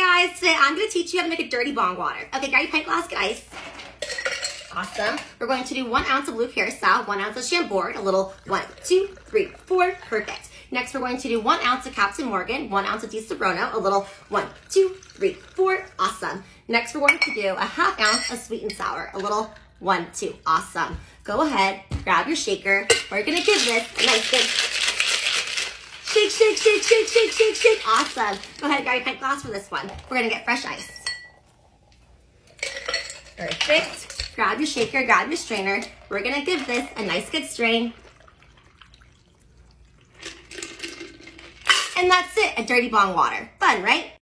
Guys, today I'm gonna teach you how to make a dirty bong water. Okay, grab your pint glass, get ice. Awesome. We're going to do one ounce of blue curacao, one ounce of Chambord, a little one, two, three, four, perfect. Next, we're going to do one ounce of Captain Morgan, one ounce of Disaronno, a little one, two, three, four, awesome. Next, we're going to do a half ounce of sweet and sour, a little one, two, awesome. Go ahead, grab your shaker. We're gonna give this a nice shake, shake, shake, shake, shake, shake, shake. Awesome. Go ahead and grab your pint glass for this one. We're gonna get fresh ice. Perfect. Grab your shaker, grab your strainer. We're gonna give this a nice good strain. And that's it, a dirty bong water. Fun, right?